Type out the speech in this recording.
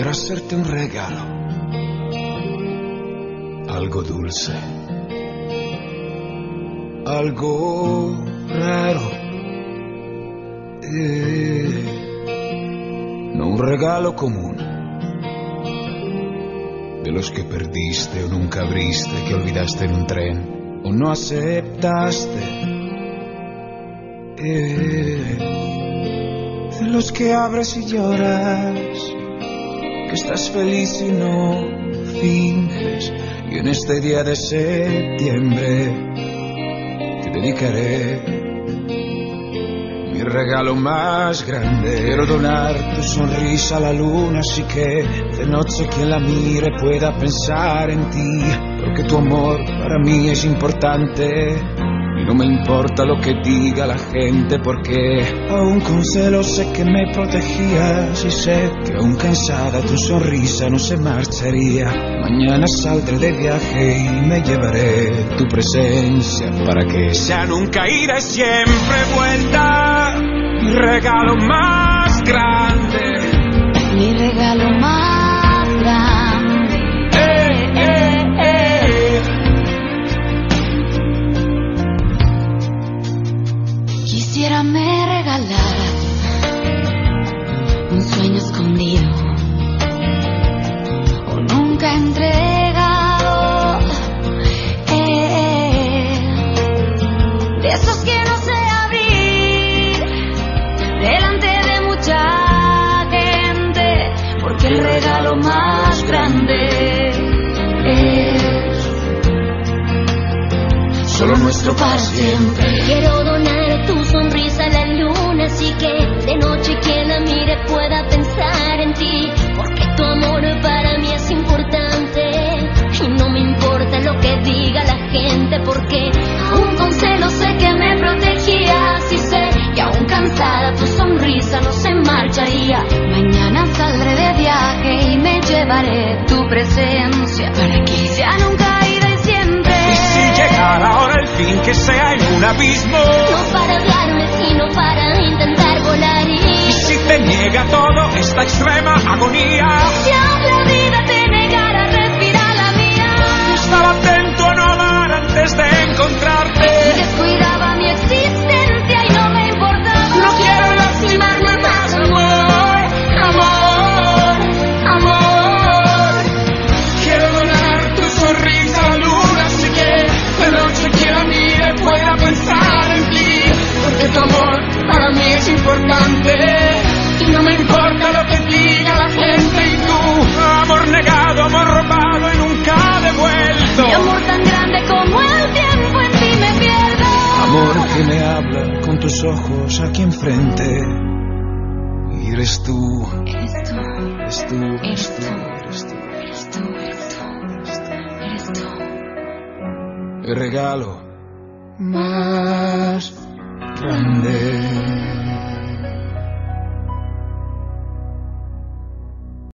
hacerte un regalo. Algo dulce. Algo raro. Eh, no un regalo común. De los que perdiste o nunca abriste, que olvidaste en un tren o no aceptaste. Eh, de los que abres y lloras, estás feliz y no finges. Y en este día de septiembre te dedicaré mi regalo más grande. Quiero donar tu sonrisa a la luna, así que de noche quien la mire pueda pensar en ti, porque tu amor para mí es importante. Y no me importa lo que diga la gente porque aún con celos sé que me protegías y sé que aún cansada tu sonrisa no se marcharía. Mañana saldré de viaje y me llevaré tu presencia para que sea nunca ida y siempre vuelta. Mi regalo más Quisiera me regalaras un sueño escondido o nunca entregado. Eh, de esos que no sé abrir delante de mucha gente, porque el regalo más grande es Solo nuestro para siempre. Quiero donar sonrisa la luna, así que de noche quien la mire pueda pensar en ti, porque tu amor para mí es importante y no me importa lo que diga la gente, porque aún con celos sé que me protegías y sé que aún cansada tu sonrisa no se marcharía. Mañana saldré de viaje y me llevaré tu presencia para que sea nunca ida y siempre. Y si llegara ahora el fin que sea en un abismo. No para hablarme, para mí es importante. Y no me importa lo que diga la gente y tú. Amor negado, amor robado y nunca devuelto. Mi amor tan grande como el tiempo en ti me pierdo. Amor que me habla con tus ojos aquí enfrente. Y eres tú, Eres tú, eres tú, eres tú, eres tú. eres tú, eres tú, eres tú. El regalo más.